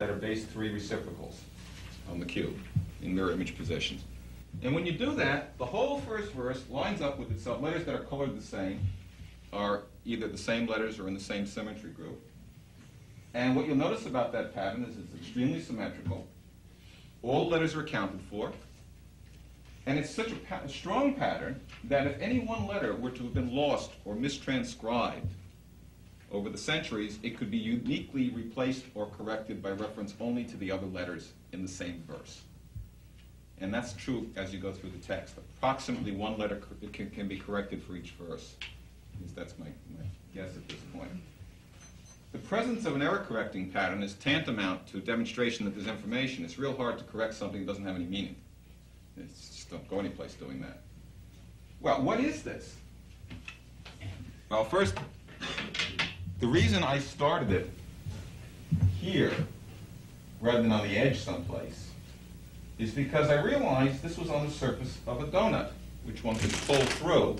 that are base 3 reciprocals on the cube in mirror image positions. And when you do that, the whole first verse lines up with itself. Letters that are colored the same are either the same letters or in the same symmetry group. And what you'll notice about that pattern is it's extremely symmetrical. All letters are accounted for. And it's such a, pa- a strong pattern that if any one letter were to have been lost or mistranscribed over the centuries, it could be uniquely replaced or corrected by reference only to the other letters in the same verse. And that's true as you go through the text. Approximately one letter can, can be corrected for each verse. That's my, my guess at this point. The presence of an error correcting pattern is tantamount to a demonstration that there's information. It's real hard to correct something that doesn't have any meaning. It's just don't go anyplace doing that. Well, what is this? Well, first, the reason I started it here rather than on the edge someplace is because I realized this was on the surface of a donut, which one could pull through.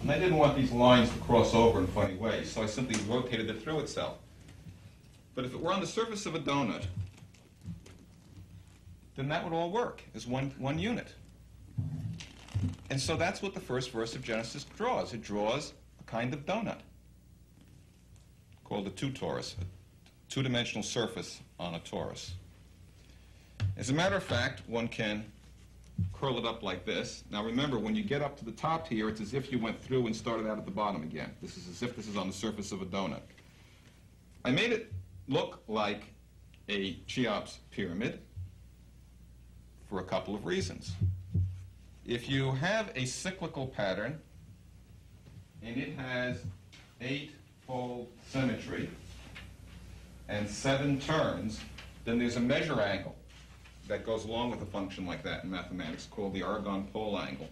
And I didn't want these lines to cross over in funny ways, so I simply rotated it through itself. But if it were on the surface of a donut, then that would all work as one, one unit. And so that's what the first verse of Genesis draws. It draws a kind of donut called a two-torus, a two-dimensional surface on a torus. As a matter of fact, one can curl it up like this. Now remember, when you get up to the top here, it's as if you went through and started out at the bottom again. This is as if this is on the surface of a donut. I made it look like a Cheops pyramid for a couple of reasons. If you have a cyclical pattern and it has eight-fold symmetry and seven turns, then there's a measure angle that goes along with a function like that in mathematics called the Argon pole angle.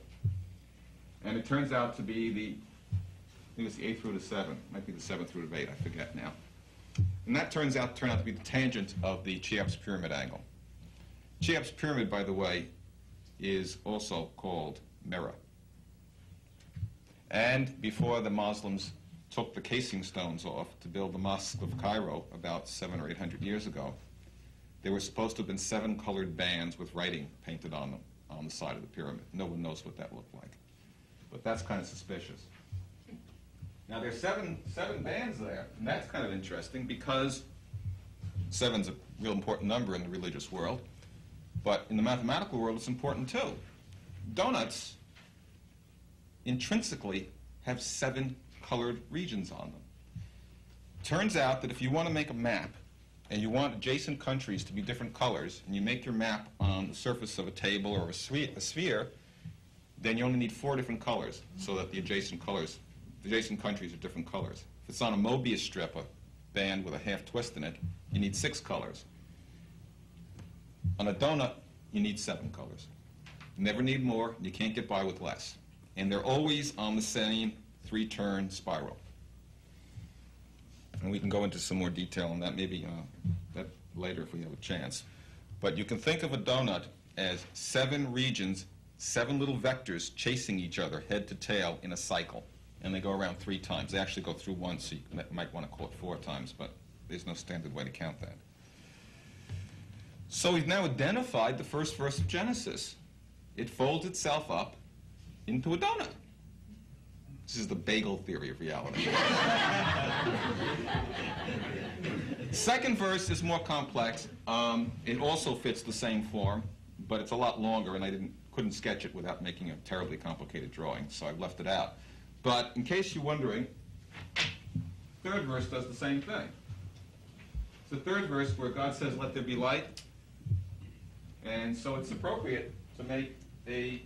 And it turns out to be the, I think it's the eighth root of seven, might be the seventh root of eight, I forget now. And that turns out turn out to be the tangent of the Cheops pyramid angle. Cheops pyramid, by the way, is also called mirror. And before the Muslims took the casing stones off to build the Mosque of Cairo about seven or eight hundred years ago, there were supposed to have been seven colored bands with writing painted on them on the side of the pyramid. No one knows what that looked like. But that's kind of suspicious. Now there's seven seven bands there, and that's kind of interesting because seven's a real important number in the religious world, but in the mathematical world it's important too. Donuts intrinsically have seven colored regions on them. Turns out that if you want to make a map and you want adjacent countries to be different colors, and you make your map on the surface of a table or a a sphere, then you only need four different colors so that the adjacent colors, the adjacent countries are different colors. If it's on a Mobius strip, a band with a half twist in it, you need six colors. On a donut, you need seven colors. You never need more, you can't get by with less. And they're always on the same three-turn spiral. And we can go into some more detail on that maybe uh, that later if we have a chance. But you can think of a donut as seven regions, seven little vectors chasing each other head to tail in a cycle. And they go around three times. They actually go through once, so you might want to call it four times, but there's no standard way to count that. So we've now identified the first verse of Genesis. It folds itself up into a donut. This is the bagel theory of reality. Second verse is more complex. Um, it also fits the same form, but it's a lot longer, and I didn't couldn't sketch it without making a terribly complicated drawing, so I left it out. But in case you're wondering, third verse does the same thing. It's the third verse where God says, "Let there be light," and so it's appropriate to make a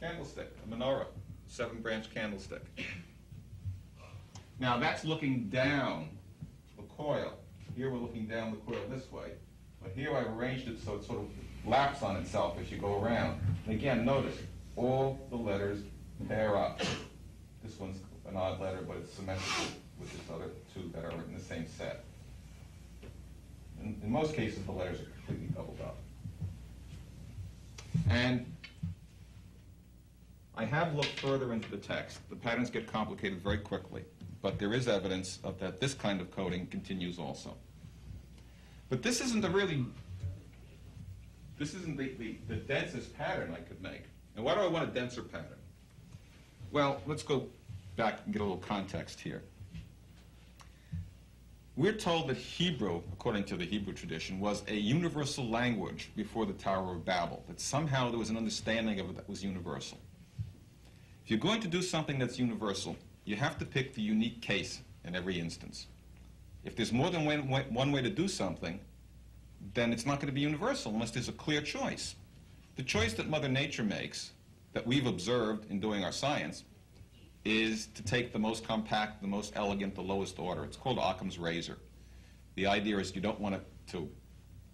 candlestick, a menorah, seven-branch candlestick. Now that's looking down the coil. Here we're looking down the coil this way, but here I've arranged it so it sort of laps on itself as you go around. And again, notice all the letters pair up. This one's an odd letter, but it's symmetrical with this other two that are in the same set. In, in most cases, the letters are completely doubled up. And I have looked further into the text. The patterns get complicated very quickly, but there is evidence of that this kind of coding continues also. But this isn't the really, this isn't the, the, the densest pattern I could make. And why do I want a denser pattern? Well, let's go back and get a little context here. We're told that Hebrew, according to the Hebrew tradition, was a universal language before the Tower of Babel, that somehow there was an understanding of it that was universal. If you're going to do something that's universal, you have to pick the unique case in every instance. If there's more than one way, one way to do something, then it's not going to be universal unless there's a clear choice. The choice that Mother Nature makes, that we've observed in doing our science, is to take the most compact, the most elegant, the lowest order. It's called Occam's razor. The idea is you don't want to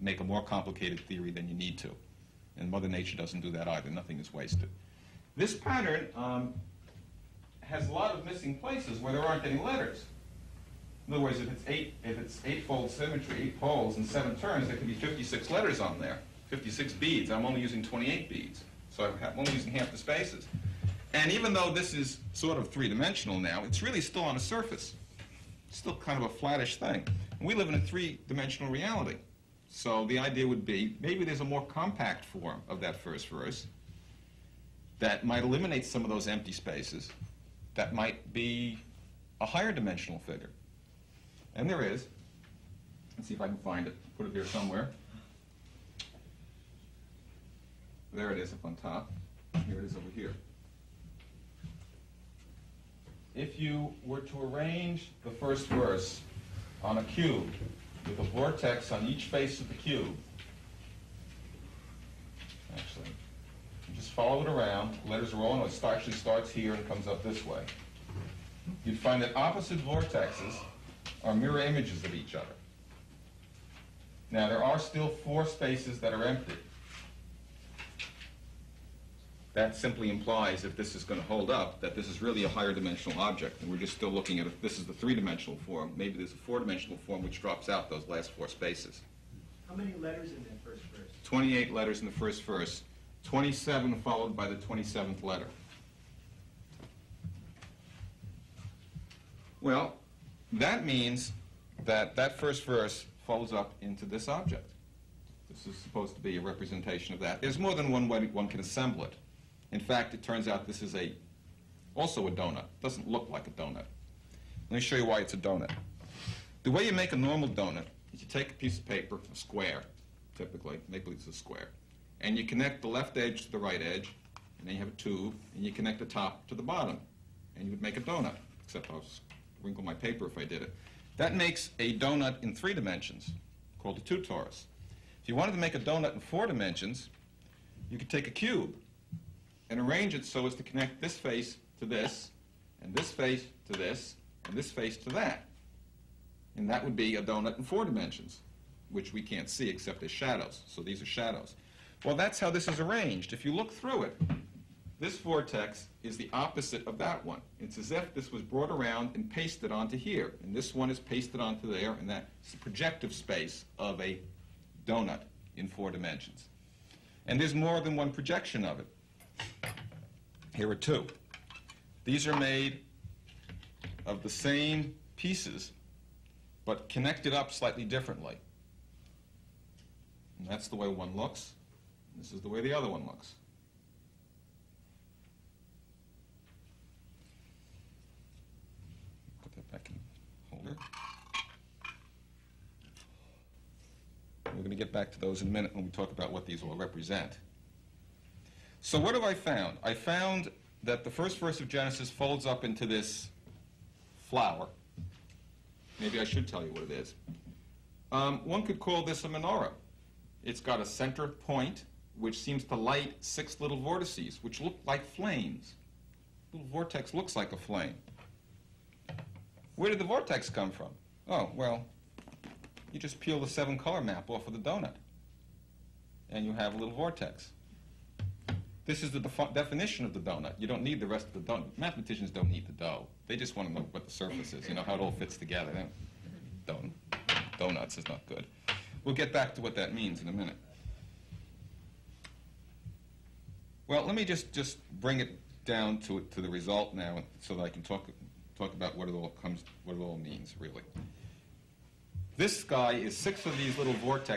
make a more complicated theory than you need to. And Mother Nature doesn't do that either. Nothing is wasted. This pattern um, has a lot of missing places where there aren't any letters. In other words, if it's eight, if it's eightfold symmetry, eight poles and seven turns, there could be 56 letters on there, 56 beads. I'm only using 28 beads, so I'm only using half the spaces. And even though this is sort of three-dimensional now, it's really still on a surface. It's still kind of a flattish thing. And we live in a three-dimensional reality. So the idea would be maybe there's a more compact form of that first verse that might eliminate some of those empty spaces, that might be a higher dimensional figure. And there is. Let's see if I can find it. Put it here somewhere. There it is up on top. Here it is over here. If you were to arrange the first verse on a cube with a vortex on each face of the cube, actually, just follow it around, letters are all, it actually starts here and comes up this way. You'd find that opposite vortexes are mirror images of each other. Now, there are still four spaces that are empty. That simply implies, if this is going to hold up, that this is really a higher dimensional object, and we're just still looking at if this is the three-dimensional form. Maybe there's a four-dimensional form which drops out those last four spaces. How many letters in that first verse? 28 letters in the first verse, 27 followed by the 27th letter. Well, that means that that first verse folds up into this object. This is supposed to be a representation of that. There's more than one way one can assemble it. In fact, it turns out this is a also a donut. It doesn't look like a donut. Let me show you why it's a donut. The way you make a normal donut is you take a piece of paper, a square, typically, maybe it's a square, and you connect the left edge to the right edge, and then you have a tube, and you connect the top to the bottom, and you would make a donut, except I'll wrinkle my paper if I did it. That makes a donut in three dimensions, called a two-torus. If you wanted to make a donut in four dimensions, you could take a cube and arrange it so as to connect this face to this, and this face to this, and this face to that. And that would be a donut in four dimensions, which we can't see except as shadows. So these are shadows. Well, that's how this is arranged. If you look through it, this vortex is the opposite of that one. It's as if this was brought around and pasted onto here. And this one is pasted onto there, and that's the projective space of a donut in four dimensions. And there's more than one projection of it. Here are two. These are made of the same pieces, but connected up slightly differently. And that's the way one looks. This is the way the other one looks. Put that back in holder. We're going to get back to those in a minute when we talk about what these all represent. So what have I found? I found that the first verse of Genesis folds up into this flower. Maybe I should tell you what it is. Um, one could call this a menorah. It's got a center point which seems to light six little vortices, which look like flames. The little vortex looks like a flame. Where did the vortex come from? Oh, well, you just peel the seven color map off of the donut, and you have a little vortex. This is the defi- definition of the donut. You don't need the rest of the donut. Mathematicians don't need the dough. They just want to know what the surface is, you know, how it all fits together. Don't- Don- donuts is not good. We'll get back to what that means in a minute. Well, let me just, just bring it down to, to the result now so that I can talk, talk about what it all comes, what it all means, really. This guy is six of these little vortex